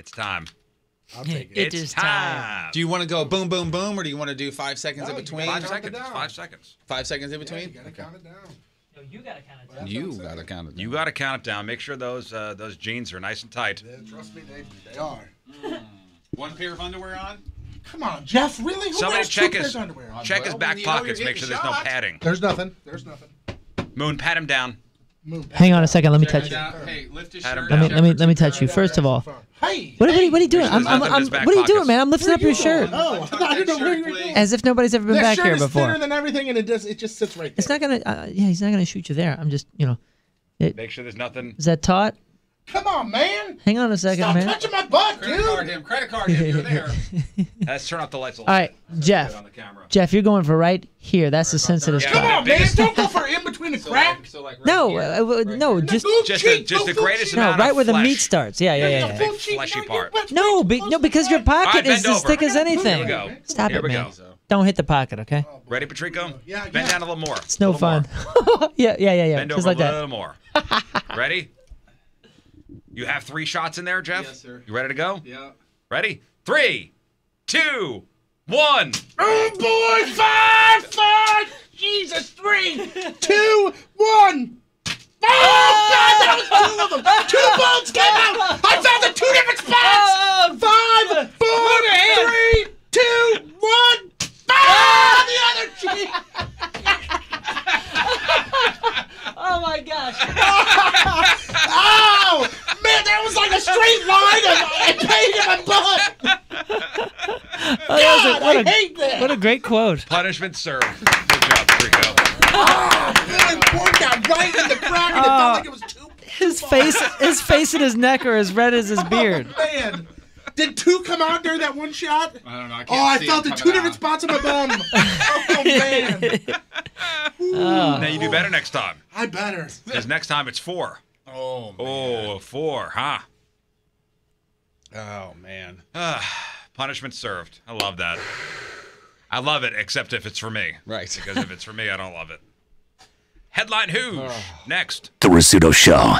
It's time. I'll take it. It it's is time. Do you want to go boom, boom, boom, or do you want to do five seconds No, in you between? gotta Five count it seconds. down. Five seconds. Five seconds in Yeah, between. you gotta count it down. No, you gotta count it down. That's You what I'm gotta saying. count it. You down. got to count it down. Make sure those uh, those jeans are nice and tight. Yeah, trust me, they, they are. one pair of underwear on. Come on, Jeff. Really? Who Somebody wears check two pairs his of underwear? check his Well, back when you know you're pockets. Make getting sure there's no shot. padding. There's nothing. There's nothing. Moon, pat him down. Move. Hang on a second. Let me touch you. Hey, lift his Pat shirt. Let me let me let me touch you. First of all, Hey. what, what, are you- what are you doing? I'm, I'm, I'm, what are you doing, man? I'm lifting up your shirt. Oh, I that didn't know where you were please. going. As if nobody's ever been That back shirt here is before. thinner than everything, and it just it just sits right there. It's not gonna. Uh, yeah, he's not gonna shoot you there. I'm just, you know. Make sure there's nothing. Is that taut? Come on, man. Hang on a second, Stop man. touching my butt, Credit card dude. him. Credit card him. You're there. Let's turn off the lights a little right, bit. Jeff. On the camera. Jeff, you're going for right here. That's the sensitive Yeah. Come on, man. Biggest- Don't go for in between the So crack. like, so like right No, here. uh, uh, Right no, here. just Boob Just the- cheek, just the boob greatest cheek. no, amount right of where the flesh. meat starts. Yeah, yeah, yeah. The yeah. boob fleshy part. No, be, no, because your crack. pocket All right, is bend as over. thick as anything. Here we go. Stop Here it, we man. go. Don't hit the pocket, okay? Ready, Patrico? Yeah, Bend down a little more. It's no fun. more. yeah, yeah, yeah, yeah. Bend Just over like a that. little more. Ready? You have three shots in there, Jeff? Yes, sir. You ready to go? Yeah. Ready? Three, two, one. Oh boy, five, five. Jesus, three, two, one. Oh God, that was two of them. Two bones came out. I found the two different spots. Five, four, three, two, one. Ah, the other cheek. Oh my gosh. Straight line of pain in my butt. Oh, that a- God, what, I a, hate that. what a great quote. Punishment served. Good job, Patrico. Really ah, poured that right in the crack, and it felt ah, like it was two. His face, his face and his neck are as red as his beard. Oh, man, did two come out during that one shot? I don't know. I can't Oh, I felt him the two coming different out. spots on my bum. oh man, ah. Now you do better next time. I better. Because next time it's four. Oh, oh man. Oh, four, huh? Oh, man. Uh, Punishment served. I love that. I love it, except if it's for me. Right. Because if it's for me, I don't love it. Headline Who's next. The Rizzuto Show.